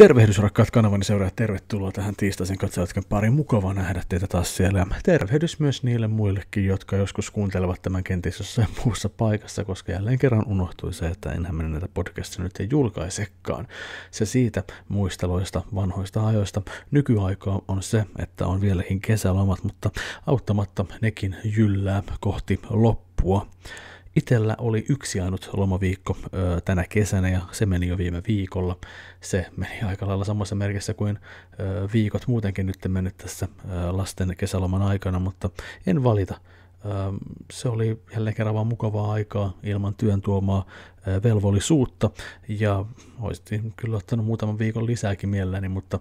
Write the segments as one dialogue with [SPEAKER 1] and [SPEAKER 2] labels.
[SPEAKER 1] Tervehdys rakkaat kanavani seuraajat, tervetuloa tähän tiistaisen katsojatkan pari. Mukava nähdä teitä taas siellä. Tervehdys myös niille muillekin, jotka joskus kuuntelevat tämän kenties jossain muussa paikassa, koska jälleen kerran unohtui se, että enhän mene näitä podcastia nyt ei julkaisekaan. Se siitä muisteloista vanhoista ajoista. Nykyaikaa on se, että on vieläkin kesälomat, mutta auttamatta nekin jyllää kohti loppua. Itellä oli yksi ainut lomaviikko ö, tänä kesänä ja se meni jo viime viikolla. Se meni aika lailla samassa merkissä kuin ö, viikot muutenkin nyt mennyt tässä ö, lasten kesäloman aikana, mutta en valita. Ö, se oli jälleen kerran vaan mukavaa aikaa ilman työn tuomaa ö, velvollisuutta ja olisin kyllä ottanut muutaman viikon lisääkin mielelläni, mutta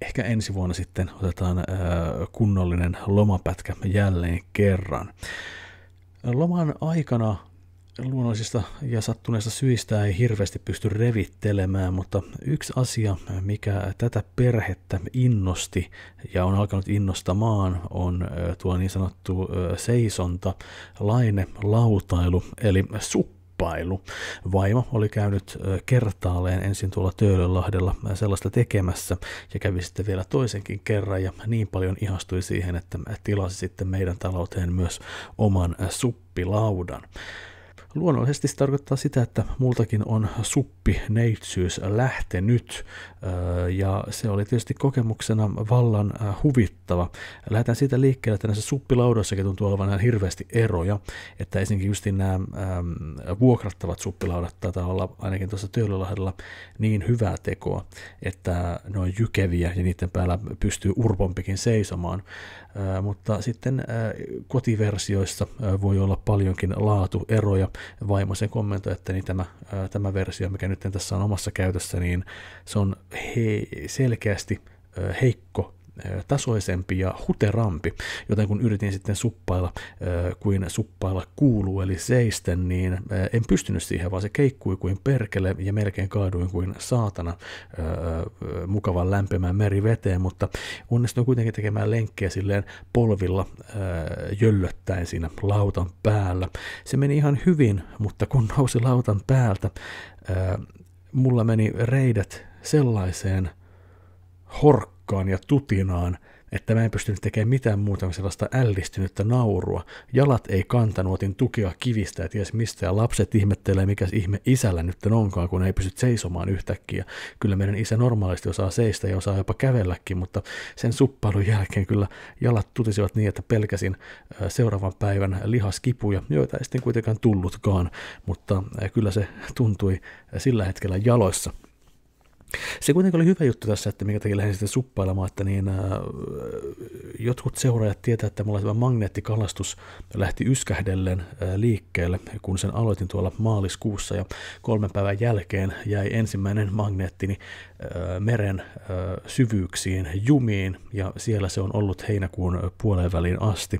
[SPEAKER 1] ehkä ensi vuonna sitten otetaan ö, kunnollinen lomapätkä jälleen kerran. Loman aikana luonnollisista ja sattuneista syistä ei hirveästi pysty revittelemään, mutta yksi asia, mikä tätä perhettä innosti ja on alkanut innostamaan, on tuo niin sanottu seisonta, laine, lautailu, eli suppi kamppailu. Vaimo oli käynyt kertaalleen ensin tuolla Töölönlahdella sellaista tekemässä ja kävi sitten vielä toisenkin kerran ja niin paljon ihastui siihen, että tilasi sitten meidän talouteen myös oman suppilaudan. Luonnollisesti se tarkoittaa sitä, että multakin on suppi neitsyys lähtenyt ja se oli tietysti kokemuksena vallan huvittava. Lähdetään siitä liikkeelle, että näissä suppilaudossakin tuntuu olevan hirveästi eroja, että esimerkiksi just nämä vuokrattavat suppilaudat taitaa olla ainakin tuossa Töölölahdella niin hyvää tekoa, että ne on jykeviä ja niiden päällä pystyy urpompikin seisomaan mutta sitten kotiversioissa voi olla paljonkin laatueroja. Vaimo sen kommentoi, että niin tämä, tämä versio, mikä nyt tässä on omassa käytössä, niin se on he, selkeästi heikko tasoisempi ja huterampi, joten kun yritin sitten suppailla kuin suppailla kuuluu, eli seisten, niin en pystynyt siihen, vaan se keikkui kuin perkele ja melkein kaaduin kuin saatana mukavan lämpimään meriveteen, mutta onnistuin kuitenkin tekemään lenkkiä silleen polvilla jöllöttäen siinä lautan päällä. Se meni ihan hyvin, mutta kun nousi lautan päältä, mulla meni reidet sellaiseen horkkaan, uhkaan ja tutinaan, että mä en pystynyt tekemään mitään muuta kuin sellaista ällistynyttä naurua. Jalat ei kantanut, otin tukea kivistä ja ties mistä, ja lapset ihmettelee, mikä ihme isällä nyt onkaan, kun ei pysty seisomaan yhtäkkiä. Kyllä meidän isä normaalisti osaa seistä ja osaa jopa kävelläkin, mutta sen suppailun jälkeen kyllä jalat tutisivat niin, että pelkäsin seuraavan päivän lihaskipuja, joita ei sitten kuitenkaan tullutkaan, mutta kyllä se tuntui sillä hetkellä jaloissa. Se kuitenkin oli hyvä juttu tässä, että mikä teki lähdin sitten suppailemaan, että niin, äh, jotkut seuraajat tietää, että mulla tämä magneettikalastus lähti yskähdellen äh, liikkeelle, kun sen aloitin tuolla maaliskuussa ja kolmen päivän jälkeen jäi ensimmäinen magneettini äh, meren äh, syvyyksiin jumiin ja siellä se on ollut heinäkuun puoleen väliin asti.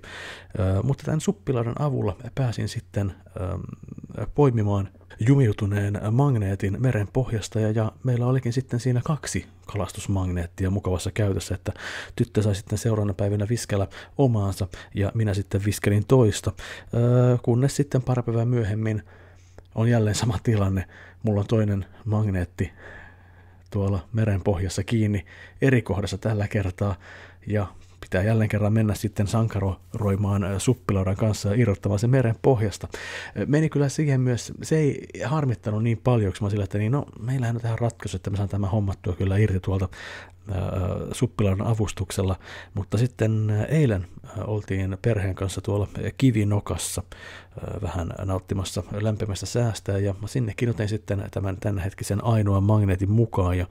[SPEAKER 1] Äh, mutta tämän suppilaudan avulla pääsin sitten äh, poimimaan jumiutuneen magneetin meren pohjasta ja, ja meillä olikin sitten siinä kaksi kalastusmagneettia mukavassa käytössä, että tyttö sai sitten seuraavana päivänä viskellä omaansa ja minä sitten viskelin toista, öö, kunnes sitten pari päivää myöhemmin on jälleen sama tilanne. Mulla on toinen magneetti tuolla meren pohjassa kiinni eri kohdassa tällä kertaa ja pitää jälleen kerran mennä sitten sankaroimaan suppilaudan kanssa ja irrottamaan se meren pohjasta. Meni kyllä siihen myös, se ei harmittanut niin paljon, kun mä sillä, että niin, no, meillähän on tähän ratkaisu, että me saan tämä hommattua kyllä irti tuolta suppilan avustuksella, mutta sitten eilen oltiin perheen kanssa tuolla kivinokassa vähän nauttimassa lämpimästä säästä ja sinnekin otin sitten tämän tämänhetkisen ainoan magneetin mukaan ja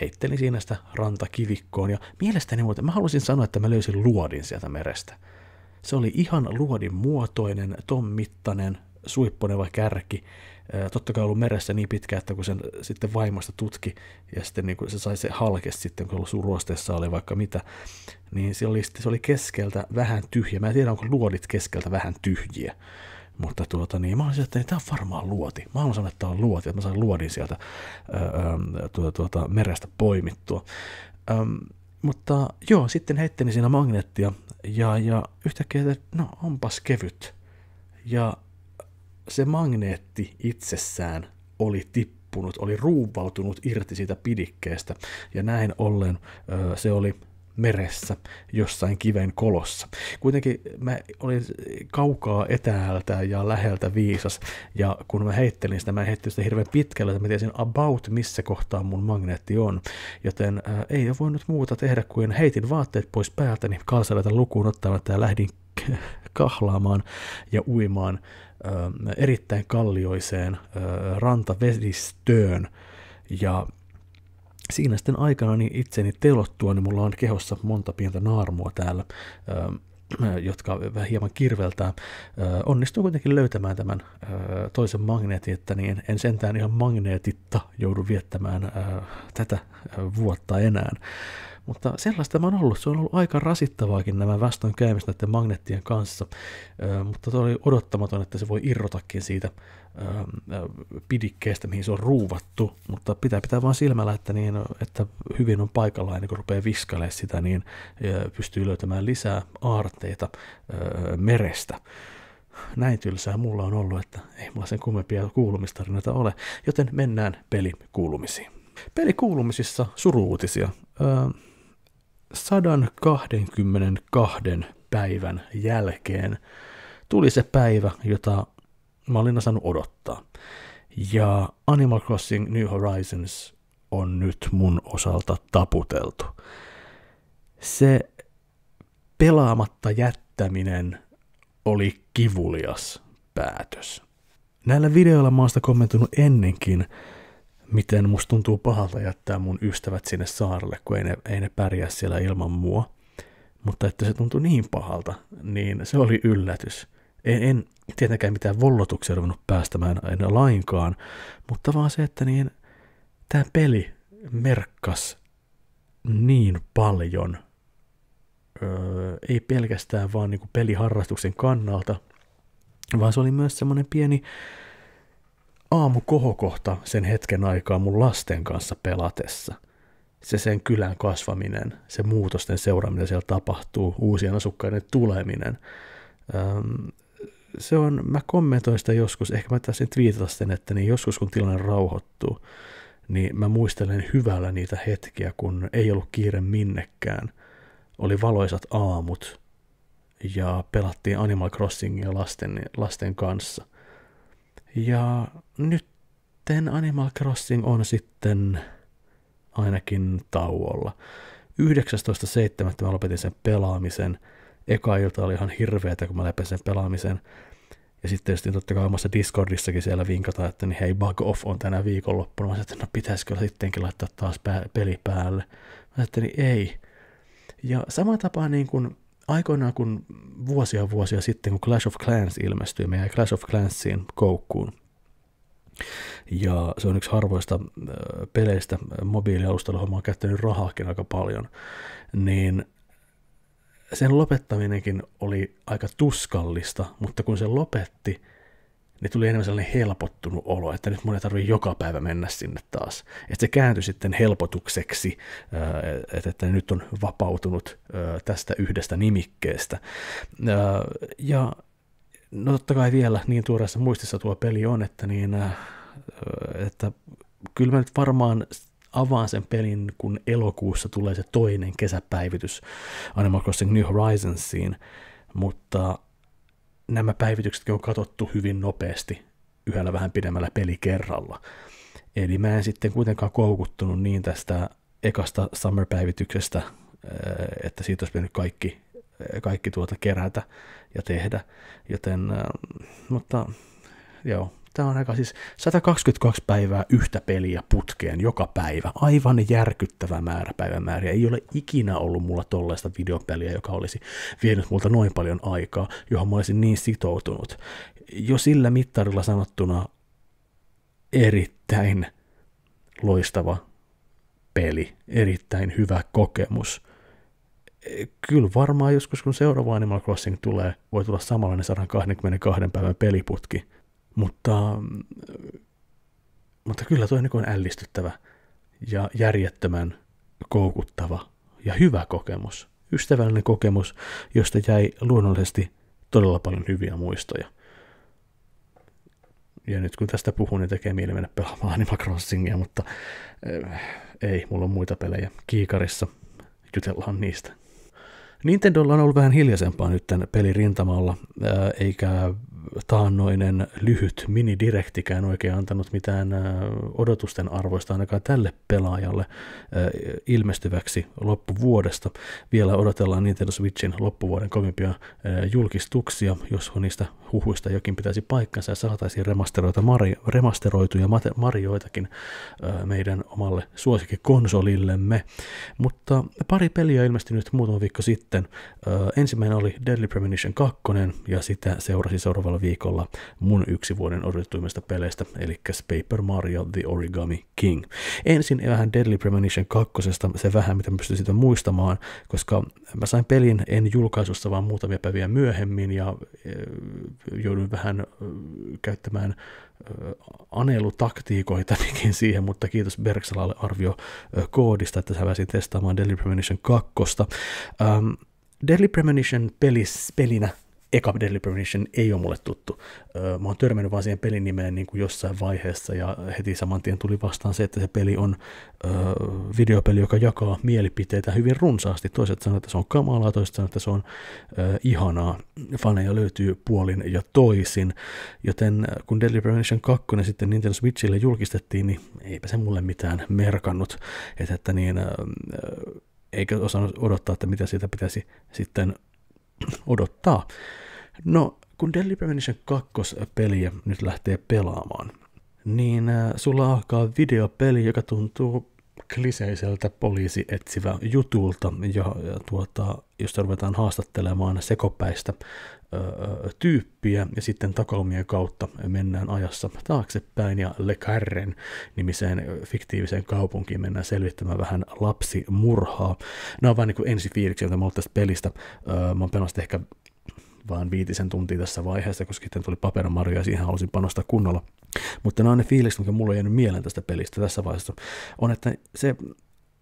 [SPEAKER 1] heittelin siinä sitä rantakivikkoon ja mielestäni muuten, mä halusin sanoa, että mä löysin luodin sieltä merestä. Se oli ihan luodin muotoinen, ton mittainen, suipponeva kärki, totta kai ollut meressä niin pitkä, että kun sen sitten vaimosta tutki ja sitten niin kun se sai se halkes sitten, kun suruosteessa oli vaikka mitä, niin se oli, se oli keskeltä vähän tyhjä. Mä en tiedä, onko luodit keskeltä vähän tyhjiä. Mutta tuota, niin, mä olisin, että tämä on varmaan luoti. Mä haluan sanoa, että tämä on luoti, että mä saan luodin sieltä ää, tuota, tuota, merestä poimittua. Äm, mutta joo, sitten heittelin siinä magneettia ja, ja yhtäkkiä, että no onpas kevyt. Ja se magneetti itsessään oli tippunut oli ruuvautunut irti siitä pidikkeestä, ja näin ollen se oli meressä jossain kiven kolossa. Kuitenkin mä olin kaukaa etäältä ja läheltä viisas, ja kun mä heittelin sitä, mä heittelin sitä hirveän pitkälle, että mä tiesin about missä kohtaa mun magneetti on, joten ää, ei ole voinut muuta tehdä kuin heitin vaatteet pois päältäni kalsaleita lukuun ottamatta ja lähdin kahlaamaan ja uimaan erittäin kallioiseen ää, rantavedistöön, ja siinä sitten aikana niin itseni telottua, niin mulla on kehossa monta pientä naarmua täällä, jotka vähän hieman kirveltää. Onnistuin kuitenkin löytämään tämän toisen magneetin, että niin en sentään ihan magneetitta joudu viettämään tätä vuotta enää. Mutta sellaista mä oon ollut. Se on ollut aika rasittavaakin nämä vastoinkäymistä näiden magneettien kanssa. Ö, mutta se oli odottamaton, että se voi irrotakin siitä ö, pidikkeestä, mihin se on ruuvattu. Mutta pitää pitää vaan silmällä, että, niin, että hyvin on paikallaan, ennen kuin rupeaa viskailemaan sitä, niin pystyy löytämään lisää aarteita ö, merestä näin tylsää mulla on ollut, että ei mulla sen kummempia kuulumistarinoita ole, joten mennään pelikuulumisiin. Pelikuulumisissa suruutisia. Öö, 122 päivän jälkeen tuli se päivä, jota mä olin saanut odottaa. Ja Animal Crossing New Horizons on nyt mun osalta taputeltu. Se pelaamatta jättäminen oli kivulias päätös. Näillä videoilla mä oon sitä kommentoinut ennenkin, miten musta tuntuu pahalta jättää mun ystävät sinne saarelle, kun ei ne, ei ne pärjää siellä ilman mua. Mutta että se tuntui niin pahalta, niin se oli yllätys. En, en tietenkään mitään vollotuksia ruvennut päästämään en lainkaan, mutta vaan se, että niin tämä peli merkkas niin paljon, öö, ei pelkästään vaan niin kuin peliharrastuksen kannalta, vaan se oli myös semmoinen pieni kohokohta sen hetken aikaa mun lasten kanssa pelatessa. Se sen kylän kasvaminen, se muutosten seuraaminen siellä tapahtuu, uusien asukkaiden tuleminen. Öm, se on, mä kommentoin sitä joskus, ehkä mä taisin twiitata sen, että niin joskus kun tilanne rauhoittuu, niin mä muistelen hyvällä niitä hetkiä, kun ei ollut kiire minnekään. Oli valoisat aamut ja pelattiin Animal Crossingia lasten, lasten kanssa – ja nyt Animal Crossing on sitten ainakin tauolla. 19.7. mä lopetin sen pelaamisen. Eka ilta oli ihan hirveetä, kun mä lopetin sen pelaamisen. Ja sitten tietysti totta kai omassa Discordissakin siellä vinkata, että niin hei, bug off on tänä viikonloppuna. Mä sanoin, että no pitäisikö sittenkin laittaa taas pä- peli päälle. Mä sanoin, ei. Ja sama tapa niin kuin aikoinaan, kun vuosia vuosia sitten, kun Clash of Clans ilmestyi, me jäi Clash of Clansiin koukkuun. Ja se on yksi harvoista äh, peleistä mobiilialustalla, johon mä oon käyttänyt rahaakin aika paljon, niin sen lopettaminenkin oli aika tuskallista, mutta kun se lopetti, niin tuli enemmän sellainen helpottunut olo, että nyt mun ei tarvitse joka päivä mennä sinne taas. Että se kääntyi sitten helpotukseksi, että, että nyt on vapautunut tästä yhdestä nimikkeestä. Ja no totta kai vielä niin tuoreessa muistissa tuo peli on, että, niin, että kyllä mä nyt varmaan avaan sen pelin, kun elokuussa tulee se toinen kesäpäivitys Animal Crossing New Horizonsiin, mutta nämä päivityksetkin on katsottu hyvin nopeasti yhdellä vähän pidemmällä pelikerralla. Eli mä en sitten kuitenkaan koukuttunut niin tästä ekasta Summer-päivityksestä, että siitä olisi pitänyt kaikki, kaikki tuota kerätä ja tehdä. Joten, mutta joo, Tämä on aika siis 122 päivää yhtä peliä putkeen joka päivä. Aivan järkyttävä määrä päivämääriä. Ei ole ikinä ollut mulla tollaista videopeliä, joka olisi vienyt multa noin paljon aikaa, johon mä olisin niin sitoutunut. Jo sillä mittarilla sanottuna erittäin loistava peli, erittäin hyvä kokemus. Kyllä varmaan joskus, kun seuraava Animal Crossing tulee, voi tulla samanlainen 122 päivän peliputki – mutta, mutta kyllä tuo on ällistyttävä ja järjettömän koukuttava ja hyvä kokemus. Ystävällinen kokemus, josta jäi luonnollisesti todella paljon hyviä muistoja. Ja nyt kun tästä puhun, niin tekee mieli mennä pelaamaan Animal Crossingia, mutta äh, ei, mulla on muita pelejä kiikarissa. Jutellaan niistä. Nintendolla on ollut vähän hiljaisempaa nyt tämän pelirintamalla, eikä taannoinen lyhyt minidirektikään oikein antanut mitään odotusten arvoista ainakaan tälle pelaajalle ilmestyväksi loppuvuodesta. Vielä odotellaan Nintendo Switchin loppuvuoden kovimpia julkistuksia, jos niistä huhuista jokin pitäisi paikkansa ja saataisiin remasteroita Mari, remasteroituja Marioitakin meidän omalle suosikkikonsolillemme. Mutta pari peliä ilmestynyt muutama viikko sitten. Ensimmäinen oli Deadly Premonition 2 ja sitä seurasi seuraavalla viikolla mun yksi vuoden odotetuimmista peleistä, eli Paper Mario The Origami King. Ensin vähän Deadly Premonition 2, se vähän mitä mä pystyn sitä muistamaan, koska mä sain pelin en julkaisusta vaan muutamia päiviä myöhemmin ja jouduin vähän käyttämään anelutaktiikoita siihen, mutta kiitos Bergsalalle arvio koodista, että sä pääsin testaamaan Deadly Premonition 2. Um, Deadly Premonition pelis, pelinä eka Deadly Premonition ei ole mulle tuttu. Mä oon törmännyt vaan siihen pelin nimeen niin kuin jossain vaiheessa ja heti saman tien tuli vastaan se, että se peli on öö, videopeli, joka jakaa mielipiteitä hyvin runsaasti. Toiset sanoo, että se on kamalaa, toiset sanoo, että se on öö, ihanaa. Faneja löytyy puolin ja toisin, joten kun Deadly Premonition 2 sitten Nintendo Switchille julkistettiin, niin eipä se mulle mitään merkannut, että, että niin, öö, eikä osannut odottaa, että mitä siitä pitäisi sitten odottaa. No, kun Deadly Premonition 2 peliä nyt lähtee pelaamaan, niin äh, sulla alkaa videopeli, joka tuntuu kliseiseltä poliisi etsivä jutulta, ja, ja tuota, jos ruvetaan haastattelemaan sekopäistä tyyppiä, ja sitten takaumien kautta mennään ajassa taaksepäin, ja Le Carren nimiseen fiktiiviseen kaupunkiin mennään selvittämään vähän lapsimurhaa. Nämä on vain niin ensifiiliksi, joita mä oon tästä pelistä. Mä oon pelannut ehkä vaan viitisen tuntia tässä vaiheessa, koska sitten tuli Paper ja siihen halusin panostaa kunnolla. Mutta nämä on ne fiilikset, mikä mulla on jäänyt mieleen tästä pelistä tässä vaiheessa, on, että se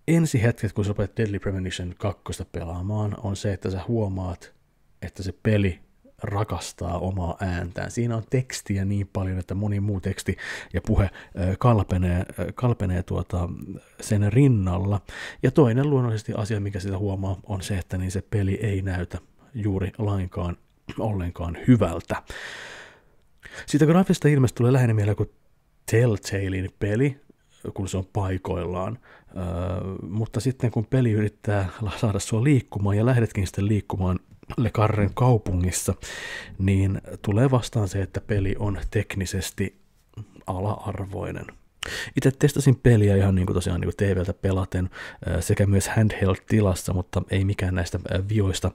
[SPEAKER 1] ensi hetket, kun sä rupeat Deadly Premonition 2 pelaamaan, on se, että sä huomaat, että se peli rakastaa omaa ääntään. Siinä on tekstiä niin paljon, että moni muu teksti ja puhe kalpenee, kalpenee tuota sen rinnalla. Ja toinen luonnollisesti asia, mikä sitä huomaa, on se, että niin se peli ei näytä juuri lainkaan ollenkaan hyvältä. Siitä graafista ilmeisesti tulee lähinnä mieleen kuin Telltalein peli, kun se on paikoillaan. Öö, mutta sitten kun peli yrittää saada sua liikkumaan ja lähdetkin sitten liikkumaan Le Carren kaupungissa, niin tulee vastaan se, että peli on teknisesti ala-arvoinen. Itse testasin peliä ihan niin kuin tosiaan niin kuin TVltä pelaten sekä myös handheld-tilassa, mutta ei mikään näistä vioista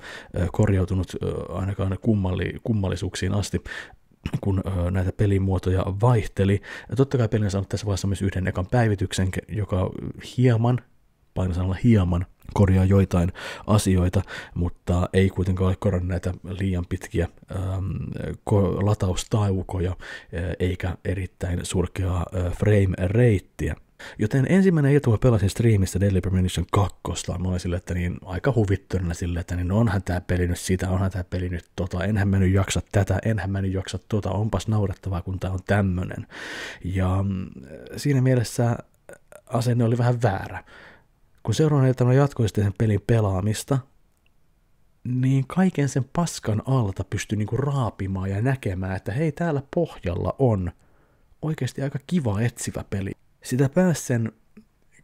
[SPEAKER 1] korjautunut ainakaan kummalli, kummallisuuksiin asti kun näitä pelimuotoja vaihteli. Totta kai peli on saanut tässä vaiheessa myös yhden ekan päivityksen, joka hieman, painosanalla hieman, korjaa joitain asioita, mutta ei kuitenkaan ole korjannut näitä liian pitkiä ähm, lataustaukoja eikä erittäin surkeaa äh, frame reittiä. Joten ensimmäinen ilta, kun pelasin striimissä Deadly Premonition 2, mä olin sille, että niin aika huvittuneena sille, että niin onhan tämä peli nyt sitä, onhan tämä peli nyt tota, enhän mä nyt jaksa tätä, enhän mä nyt jaksa tota, onpas naurettavaa, kun tämä on tämmönen. Ja mm, siinä mielessä asenne oli vähän väärä. Kun seuraavana iltana jatkoin sen pelin pelaamista, niin kaiken sen paskan alta pystyi niinku raapimaan ja näkemään, että hei, täällä pohjalla on oikeasti aika kiva etsivä peli. Sitä pääsi sen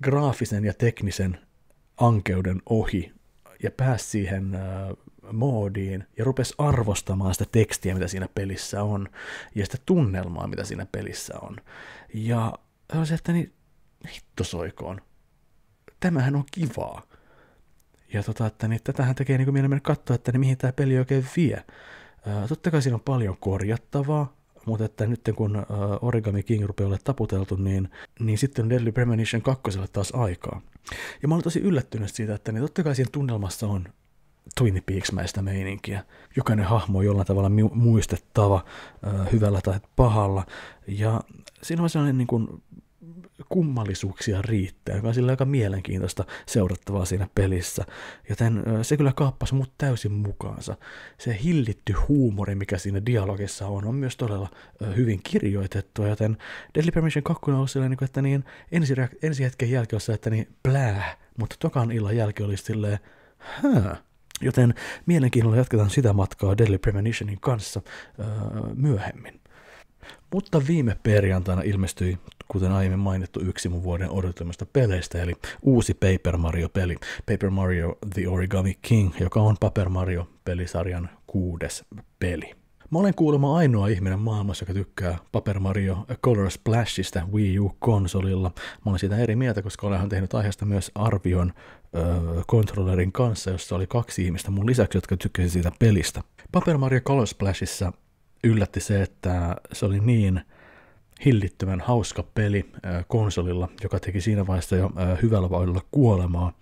[SPEAKER 1] graafisen ja teknisen ankeuden ohi ja pääsi siihen äh, moodiin ja rupesi arvostamaan sitä tekstiä, mitä siinä pelissä on, ja sitä tunnelmaa, mitä siinä pelissä on. Ja se että niin hitto soikoon tämähän on kivaa. Ja tota, että niin, tätähän tekee niin mieleen mennä katsoa, että niin, mihin tämä peli oikein vie. Ää, totta kai siinä on paljon korjattavaa, mutta että nyt kun ää, Origami King rupeaa olemaan taputeltu, niin, niin sitten on Deadly Premonition 2 taas aikaa. Ja mä olen tosi yllättynyt siitä, että niin totta kai siinä tunnelmassa on Twin Peaks-mäistä meininkiä. Jokainen hahmo on jollain tavalla muistettava, ää, hyvällä tai pahalla. Ja siinä on sellainen niin kuin kummallisuuksia riittää, joka on sillä aika mielenkiintoista seurattavaa siinä pelissä. Joten se kyllä kaappasi mut täysin mukaansa. Se hillitty huumori, mikä siinä dialogissa on, on myös todella hyvin kirjoitettu, joten Deadly Premonition 2 on sellainen, niinku, että niin ensi, ensi hetken jälkeen on että niin blää, mutta tokan illan jälkeen oli silleen, hää, Joten mielenkiinnolla jatketaan sitä matkaa Deadly Premonitionin kanssa öö, myöhemmin. Mutta viime perjantaina ilmestyi, kuten aiemmin mainittu, yksi mun vuoden odotelmasta peleistä, eli uusi Paper Mario-peli, Paper Mario The Origami King, joka on Paper Mario-pelisarjan kuudes peli. Mä olen kuulemma ainoa ihminen maailmassa, joka tykkää Paper Mario Color Splashista Wii U-konsolilla. Mä olen siitä eri mieltä, koska olenhan tehnyt aiheesta myös arvion kontrollerin kanssa, jossa oli kaksi ihmistä mun lisäksi, jotka tykkäsivät siitä pelistä. Paper Mario Color Splashissa yllätti se, että se oli niin hillittömän hauska peli konsolilla, joka teki siinä vaiheessa jo hyvällä vauhdilla kuolemaa.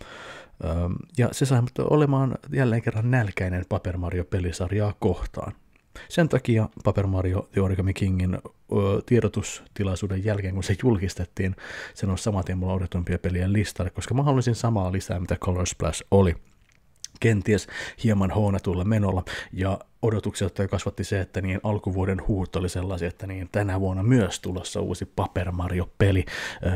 [SPEAKER 1] Ja se sai mut olemaan jälleen kerran nälkäinen Paper Mario-pelisarjaa kohtaan. Sen takia Paper Mario The Origami Kingin tiedotustilaisuuden jälkeen, kun se julkistettiin, se on saman tien mulla odotumpia pelien listalle, koska mä haluaisin samaa lisää, mitä Color Splash oli kenties hieman hoonatulla menolla, ja odotuksia kasvatti se, että niin alkuvuoden huut oli sellaisia, että niin tänä vuonna myös tulossa uusi Paper Mario-peli,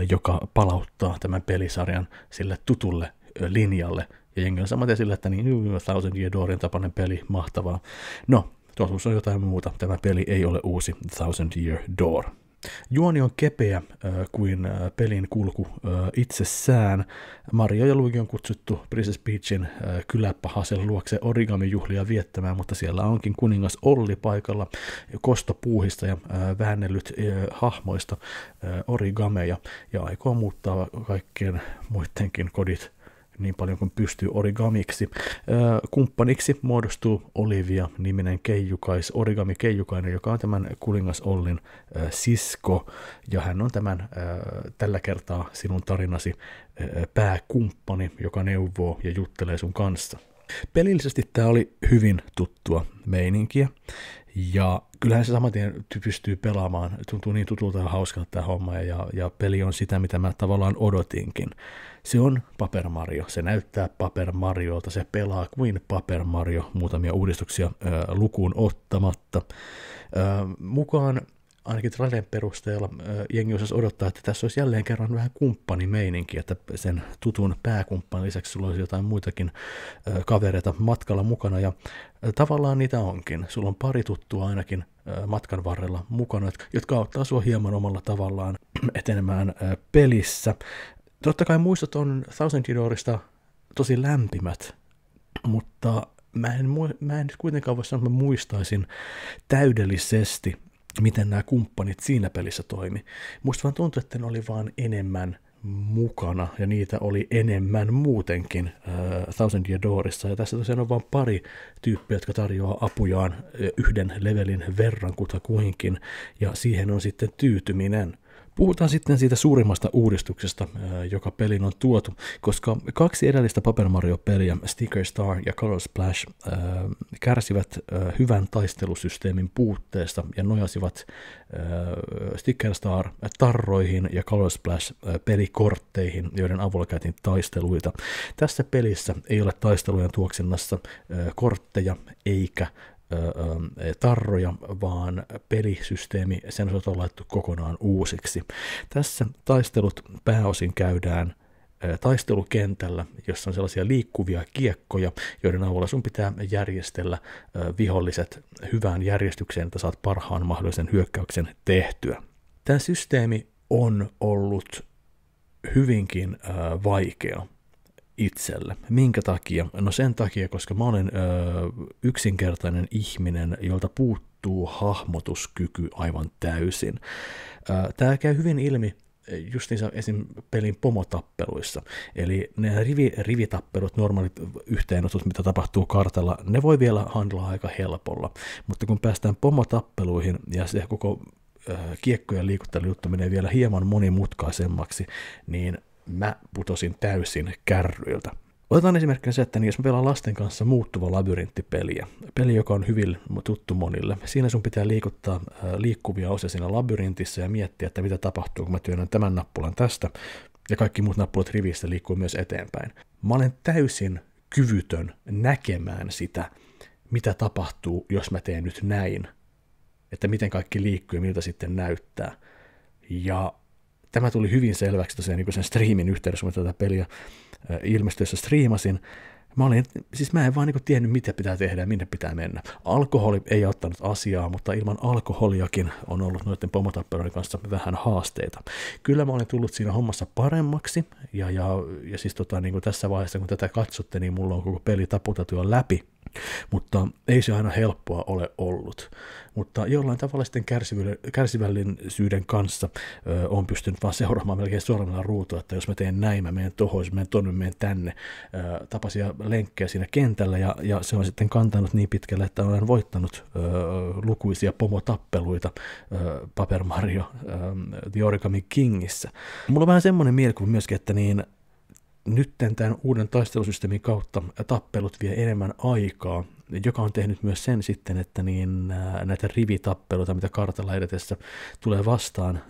[SPEAKER 1] joka palauttaa tämän pelisarjan sille tutulle linjalle, ja jengi on samaten sillä, että niin Thousand Year Doorin tapainen peli, mahtavaa. No, totuus on jotain muuta, tämä peli ei ole uusi Thousand Year Door. Juoni on kepeä äh, kuin äh, pelin kulku äh, itsessään. Mario ja Luigi on kutsuttu Princess Peachin äh, kyläpahasen luokse origamijuhlia viettämään, mutta siellä onkin kuningas Olli paikalla kostopuuhista ja äh, väännellyt äh, hahmoista äh, origameja ja aikoo muuttaa kaikkien muidenkin kodit niin paljon kuin pystyy origamiksi. Kumppaniksi muodostuu Olivia-niminen keijukais, origami keijukainen, joka on tämän kuningas Ollin sisko, ja hän on tämän tällä kertaa sinun tarinasi pääkumppani, joka neuvoo ja juttelee sun kanssa. Pelillisesti tämä oli hyvin tuttua meininkiä, ja kyllähän se saman tien pystyy pelaamaan, tuntuu niin tutulta ja hauskalta tämä homma, ja, ja peli on sitä, mitä mä tavallaan odotinkin. Se on Paper Mario, se näyttää Paper Mariolta, se pelaa kuin Paper Mario, muutamia uudistuksia ö, lukuun ottamatta. Ö, mukaan ainakin trailerin perusteella jengi osasi odottaa, että tässä olisi jälleen kerran vähän kumppanimeininki, että sen tutun pääkumppanin lisäksi sulla olisi jotain muitakin kavereita matkalla mukana, ja tavallaan niitä onkin. Sulla on pari tuttua ainakin matkan varrella mukana, jotka auttaa sua hieman omalla tavallaan etenemään pelissä. Totta kai muistot on Thousand Yearista tosi lämpimät, mutta mä en, mä en nyt kuitenkaan voi sanoa, että mä muistaisin täydellisesti miten nämä kumppanit siinä pelissä toimi. Musta vaan tuntui, että ne oli vaan enemmän mukana, ja niitä oli enemmän muutenkin uh, Thousand Year Doorissa, ja tässä tosiaan on vain pari tyyppiä, jotka tarjoaa apujaan yhden levelin verran kutakuinkin, ja siihen on sitten tyytyminen. Puhutaan sitten siitä suurimmasta uudistuksesta, joka pelin on tuotu, koska kaksi edellistä Paper Mario-peliä, Sticker Star ja Color Splash, kärsivät hyvän taistelusysteemin puutteesta ja nojasivat Sticker Star tarroihin ja Color Splash pelikortteihin, joiden avulla käytiin taisteluita. Tässä pelissä ei ole taistelujen tuoksinnassa kortteja eikä tarroja, vaan pelisysteemi, sen on laittu kokonaan uusiksi. Tässä taistelut pääosin käydään taistelukentällä, jossa on sellaisia liikkuvia kiekkoja, joiden avulla sun pitää järjestellä viholliset hyvään järjestykseen, että saat parhaan mahdollisen hyökkäyksen tehtyä. Tämä systeemi on ollut hyvinkin vaikea itselle. Minkä takia? No sen takia, koska mä olen ö, yksinkertainen ihminen, jolta puuttuu hahmotuskyky aivan täysin. Tämä käy hyvin ilmi justiinsa esim. pelin pomotappeluissa. Eli ne rivi, rivitappelut, normaalit yhteenotot, mitä tapahtuu kartalla, ne voi vielä handlaa aika helpolla. Mutta kun päästään pomotappeluihin ja se koko kiekkojen liikuttelu menee vielä hieman monimutkaisemmaksi, niin mä putosin täysin kärryiltä. Otetaan esimerkkinä se, että niin jos mä pelaan lasten kanssa muuttuva labyrinttipeliä, peli, joka on hyvin tuttu monille, siinä sun pitää liikuttaa liikkuvia osia siinä labyrintissä ja miettiä, että mitä tapahtuu, kun mä työnnän tämän nappulan tästä, ja kaikki muut nappulat rivistä liikkuu myös eteenpäin. Mä olen täysin kyvytön näkemään sitä, mitä tapahtuu, jos mä teen nyt näin, että miten kaikki liikkuu ja miltä sitten näyttää. Ja tämä tuli hyvin selväksi tosiaan niin sen striimin yhteydessä, kun tätä peliä ilmestyessä striimasin. Mä olin, siis mä en vaan niin tiennyt, mitä pitää tehdä ja minne pitää mennä. Alkoholi ei ottanut asiaa, mutta ilman alkoholiakin on ollut noiden pomotapperoiden kanssa vähän haasteita. Kyllä mä olen tullut siinä hommassa paremmaksi, ja, ja, ja siis tota, niin tässä vaiheessa, kun tätä katsotte, niin mulla on koko peli taputeltu jo läpi, mutta ei se aina helppoa ole ollut. Mutta jollain tavalla sitten kärsivällisyyden kanssa ö, on pystynyt vaan seuraamaan melkein sormella ruutua, että jos mä teen näin, mä menen tohon, jos mä menen tonne, mä menen tänne. Ö, tapasia lenkkejä siinä kentällä ja, ja se on sitten kantanut niin pitkälle, että olen voittanut ö, lukuisia pomotappeluita ö, Paper Mario ö, The Origami Kingissä. Mulla on vähän semmoinen mielikuva myöskin, että niin nyt tämän uuden taistelusysteemin kautta tappelut vie enemmän aikaa, joka on tehnyt myös sen sitten, että niin näitä rivitappeluita, mitä kartalla edetessä tulee vastaan,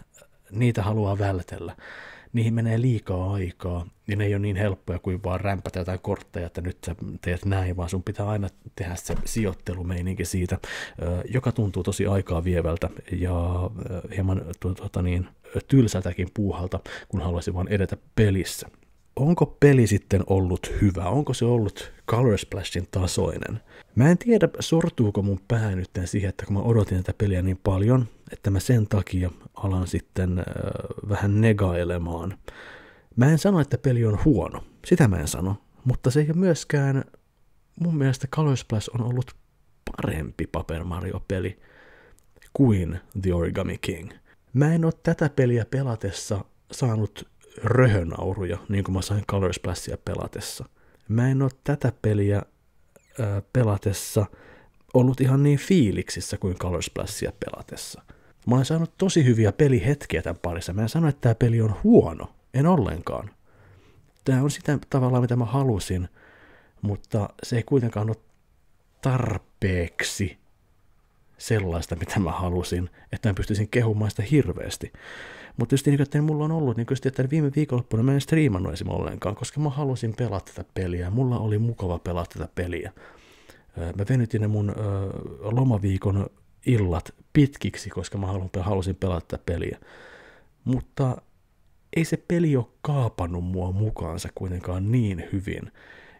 [SPEAKER 1] niitä haluaa vältellä. Niihin menee liikaa aikaa, ja ne ei ole niin helppoja kuin vaan rämpätä jotain kortteja, että nyt sä teet näin, vaan sun pitää aina tehdä se sijoittelumeininki siitä, joka tuntuu tosi aikaa vievältä ja hieman tuota niin, tylsältäkin puuhalta, kun haluaisi vaan edetä pelissä onko peli sitten ollut hyvä? Onko se ollut Color Splashin tasoinen? Mä en tiedä, sortuuko mun pää nyt siihen, että kun mä odotin tätä peliä niin paljon, että mä sen takia alan sitten äh, vähän negailemaan. Mä en sano, että peli on huono. Sitä mä en sano. Mutta se ei ole myöskään, mun mielestä Color Splash on ollut parempi Paper Mario-peli kuin The Origami King. Mä en ole tätä peliä pelatessa saanut röhönauruja, niin kuin mä sain Color Splashia pelatessa. Mä en ole tätä peliä ää, pelatessa ollut ihan niin fiiliksissä kuin Color Splashia pelatessa. Mä olen saanut tosi hyviä pelihetkiä tämän parissa. Mä en sano, että tämä peli on huono. En ollenkaan. Tämä on sitä tavallaan, mitä mä halusin, mutta se ei kuitenkaan ole tarpeeksi sellaista, mitä mä halusin, että mä pystyisin kehumaan sitä hirveästi. Mutta just niin, että mulla on ollut, niin just, että viime viikonloppuna mä en striimannut esim. ollenkaan, koska mä halusin pelata tätä peliä. Mulla oli mukava pelata tätä peliä. Mä venytin ne mun lomaviikon illat pitkiksi, koska mä halusin pelata tätä peliä. Mutta ei se peli ole kaapannut mua mukaansa kuitenkaan niin hyvin,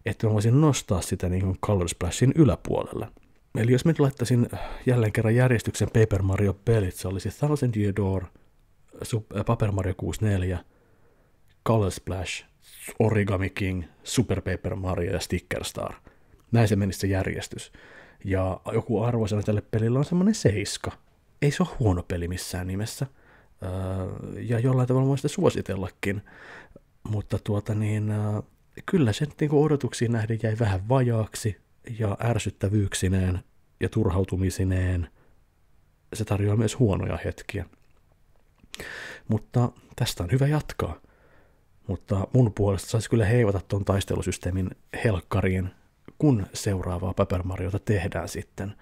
[SPEAKER 1] että mä voisin nostaa sitä niin kuin Color Splashin yläpuolelle. Eli jos mä nyt laittaisin jälleen kerran järjestyksen Paper Mario-pelit, se olisi Thousand Year Door, Paper Mario 64, Color Splash, Origami King, Super Paper Mario ja Sticker Star. Näin se menisi se järjestys. Ja joku arvoisena tälle pelille on semmoinen seiska. Ei se ole huono peli missään nimessä. Öö, ja jollain tavalla voi sitä suositellakin. Mutta tuota niin, äh, kyllä se niin odotuksiin nähden jäi vähän vajaaksi ja ärsyttävyyksineen ja turhautumisineen. Se tarjoaa myös huonoja hetkiä. Mutta tästä on hyvä jatkaa. Mutta mun puolesta saisi kyllä heivata tuon taistelusysteemin helkkariin, kun seuraavaa Paper Mariota tehdään sitten.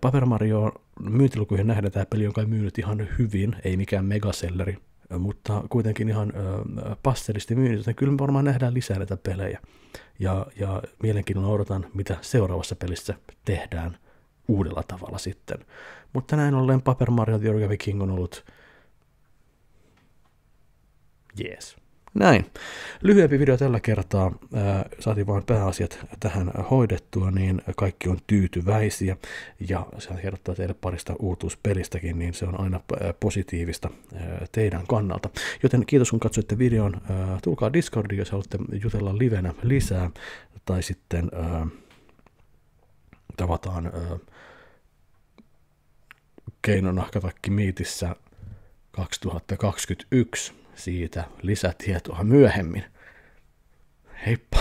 [SPEAKER 1] Paper Mario myyntilukuihin nähdään tämä peli on kai myynyt ihan hyvin, ei mikään megaselleri, mutta kuitenkin ihan passelisti myynyt, joten kyllä me varmaan nähdään lisää näitä pelejä. Ja, ja mielenkiinnolla odotan, mitä seuraavassa pelissä tehdään uudella tavalla sitten. Mutta näin ollen Paper Mario The Origami King on ollut Jees. Näin. Lyhyempi video tällä kertaa. Ää, saatiin vain pääasiat tähän hoidettua, niin kaikki on tyytyväisiä. Ja se kertoo teille parista uutuuspelistäkin, niin se on aina positiivista ää, teidän kannalta. Joten kiitos kun katsoitte videon. Tulkaa Discordiin, jos haluatte jutella livenä lisää. Tai sitten tavataan Keinonahkatakki Miitissä 2021 siitä lisätietoa myöhemmin. Heippa!